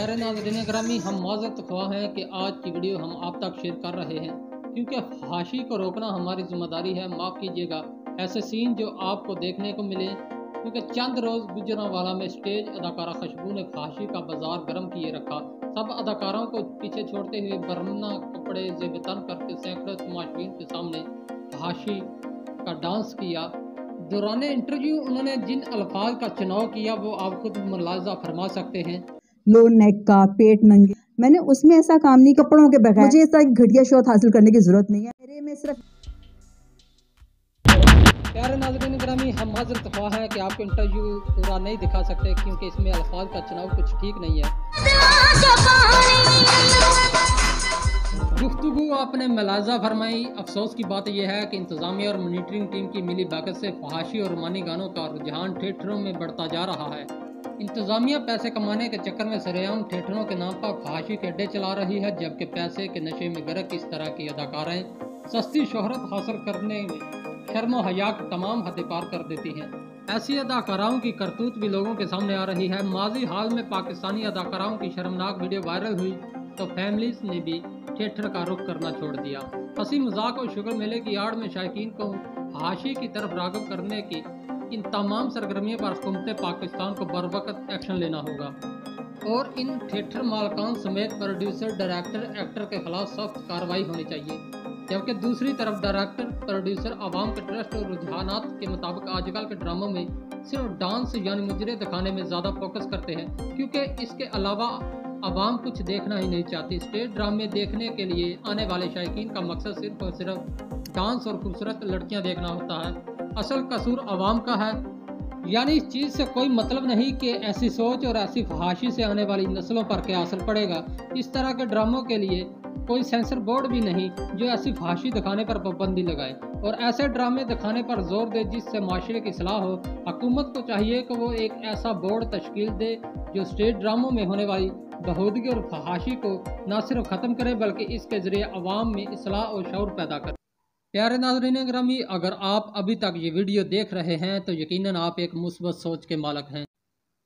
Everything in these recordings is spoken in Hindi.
नाजरीन ग्रामी, हम माजत ख्वाह हैं कि आज की वीडियो हम आप तक शेयर कर रहे हैं। क्योंकि हाशी को रोकना हमारी ज़िम्मेदारी है, माफ़ कीजिएगा। ऐसे सीन जो आपको देखने को मिले, क्योंकि चंद रोज़ गुजरा वाला में स्टेज अदाकारा खुशबू ने फाशी का बाज़ार गर्म किए रखा। सब अदाकारों को पीछे छोड़ते हुए बरमना कपड़े जेबतन करके सैकड़ों तमाशीन के सामने फाशी का डांस किया। दौरान इंटरव्यू उन्होंने जिन अल्फाज का चुनाव किया, वो आप खुद मुलाजा फरमा सकते हैं। लो नेक का, पेट नंगे। मैंने उसमें ऐसा काम नहीं, कपड़ों के बगैर। मुझे ऐसा घटिया शोत हासिल करने की ज़रूरत नहीं है। मेरे में सिर्फ़ प्यारे नाजरीन ग्रामी हम हज़रत ख्वाह हैं कि आपको इंटरव्यू पूरा नहीं दिखा सकते, क्योंकि इसमें अल्फाज का चुनाव कुछ ठीक नहीं है। गुफ्तु आपने मलाजा फरमाई। अफसोस की बात यह है कि इंतजामिया और मॉनिटरिंग टीम की मिली भगत से फहाशी और रुमानी गानों का रुझान थिएटरों में बढ़ता जा रहा है। इंतजामिया पैसे कमाने के चक्कर में सरेआम थिएटरों के नाम पर फहाशी के अड्डे चला रही है, जबकि पैसे के नशे में गर्क इस तरह की अदाकारें सस्ती शोहरत हासिल करने में शर्म हया तमाम हदें पार कर देती हैं। ऐसी अदाकाराओं की करतूत भी लोगों के सामने आ रही है। माजी हाल में पाकिस्तानी अदाकाराओं की शर्मनाक वीडियो वायरल हुई तो फैमिलीज़ ने भी थिएटर का रुख करना छोड़ दिया। हँसी मज़ाक और शुगर मेले की आड़ में शायकीन को हाशी की तरफ़ रागब करने की इन तमाम सरगर्मियों पर हुकूमत पाकिस्तान को बर वक्त एक्शन लेना होगा। और इन थिएटर मालकान समेत प्रोड्यूसर डायरेक्टर एक्टर के खिलाफ सख्त कार्रवाई होनी चाहिए। जबकि दूसरी तरफ़ डायरेक्टर प्रोड्यूसर आवाम के ट्रस्ट और रुझान के मुताबिक आजकल के ड्रामों में सिर्फ़ डांस यानी मुजरे दिखाने में ज़्यादा फोकस करते हैं। क्योंकि इसके अलावा आवाम कुछ देखना ही नहीं चाहती। स्टेट ड्रामे देखने के लिए आने वाले शायक का मकसद सिर्फ़ और सिर्फ़ डांस और खूबसूरत लड़कियाँ देखना होता है। असल कसूर आवाम का है। यानी इस चीज़ से कोई मतलब नहीं कि ऐसी सोच और ऐसी फहाशी से आने वाली नस्लों पर क्या असर पड़ेगा। इस तरह के ड्रामों के लिए कोई सेंसर बोर्ड भी नहीं जो ऐसी फहाशी दिखाने पर पाबंदी लगाए। और ऐसे ड्रामे दिखाने पर ज़ोर दे जिससे माशरे की सलाह हो, हुकूमत को चाहिए कि वो एक ऐसा बोर्ड तश्कील दे जो स्टेट ड्रामों में होने वाली बहूदगी और फहाशी को न सिर्फ़ ख़त्म करे, बल्कि इसके ज़रिए अवाम में असलाह और शौर पैदा करे। प्यारे नाजरीन ग्रामी अगर आप अभी तक ये वीडियो देख रहे हैं तो यकीनन आप एक मुस्बत सोच के मालक हैं।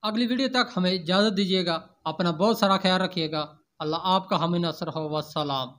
अगली वीडियो तक हमें इजाज़त दीजिएगा, अपना बहुत सारा ख्याल रखिएगा। अल्लाह आपका हमिन असर हो वसलाम